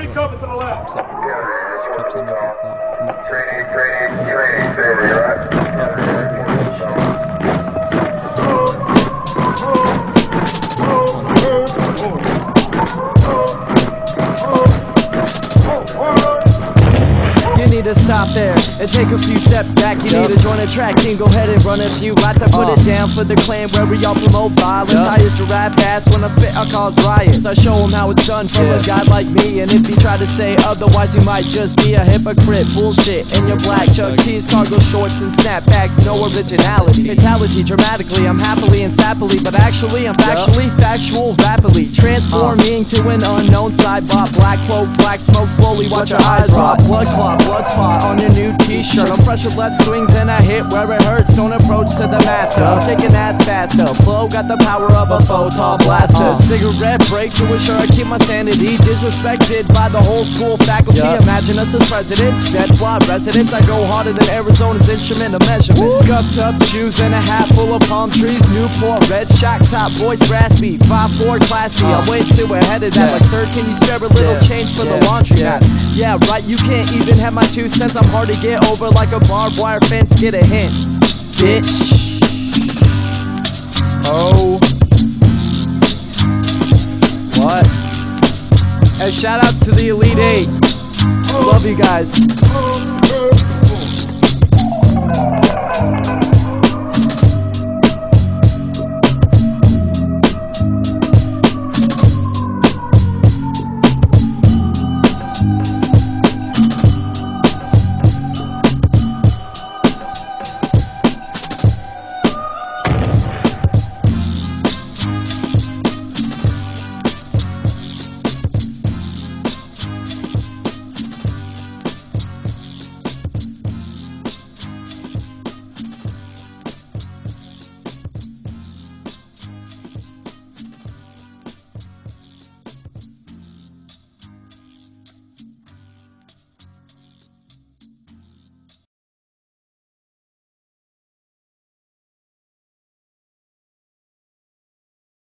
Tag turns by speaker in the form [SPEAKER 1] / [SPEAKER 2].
[SPEAKER 1] Three cover to the left.
[SPEAKER 2] Cops up. There's cops on every block. Not so
[SPEAKER 3] Training,
[SPEAKER 2] far.
[SPEAKER 3] training, training, steady, alright?
[SPEAKER 2] Fuck,
[SPEAKER 4] to stop there and take a few steps back. You need to join a track team, go ahead and run a few laps. I put
[SPEAKER 2] Uh.
[SPEAKER 4] it down for the clan where we all promote violence.
[SPEAKER 2] Yeah.
[SPEAKER 4] I use rap fast when I spit, I cause riots. I show him how it's done from
[SPEAKER 2] Yeah.
[SPEAKER 4] a guy like me. And if he try to say otherwise, he might just be a hypocrite. Bullshit in your black Chuck tees, cargo shorts, and snapbacks. No originality. Fatality dramatically, I'm happily and sappily, but actually, I'm factually factual rapidly. Transforming to an unknown side. Black cloak, black smoke, slowly watch your eyes rot. Blood clot, blood spot on your new t-shirt. I'm fresh with left swings and I hit where it hurts. Don't approach to the master. I'm kicking ass faster. Blow got the power of a photon blaster. Uh. Cigarette break to ensure I keep my sanity. Disrespected by the whole school faculty. Imagine us as presidents, dead flawed residents. I go harder than Arizona's instrument of measurement. Scuffed up shoes and a hat full of palm trees. Newport, red shock top, voice raspy. 5'4 classy. I'm uh. way too ahead of that. Like, sir, can you spare a little change for the laundry
[SPEAKER 2] Yeah.
[SPEAKER 4] mat? Yeah, right, you can't even have my two cents. I'm hard to get over like a barbed wire fence. Get a hint, bitch. Oh. Slut. Hey, shout outs to the Elite Eight. Love you guys.